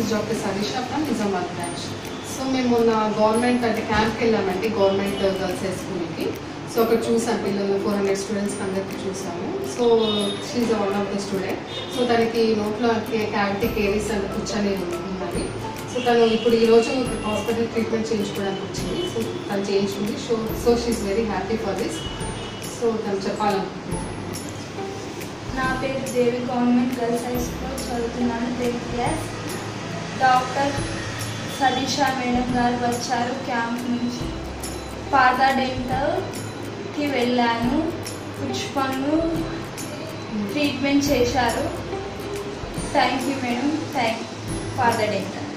Is doctor Sarisha from Nizamabad branch so మేము మొన్న government అంటే క్యాంప్కి వెళ్ళామండి గవర్నమెంట్ గర్ల్స్ హై స్కూల్కి సో అక్కడ చూసాం పిల్లలు ఫోర్ హండ్రెడ్ స్టూడెంట్స్ అందరికీ చూసాము. So she one of the student so తనకి నోట్లో క్యావిటీ కేరీస్ అని కూర్చొని ఉన్నది సో తను ఇప్పుడు ఈ రోజు హాస్పిటల్ ట్రీట్మెంట్ చేయించుకోవడానికి వచ్చింది. సో తను చేయించుకుంది. So so she very happy for this so తను చెప్పాలనుకుంటున్నాను. నా పేరు Devi government girls high school చదువుతున్నాను tenth class doctor Sarisha madam గారు వచ్చారు క్యాంప్ నుంచి. ఫాదర్ డెంటల్కి వెళ్ళాను. పుష్పను ట్రీట్మెంట్ చేశారు. Thank you madam. Thank father dental.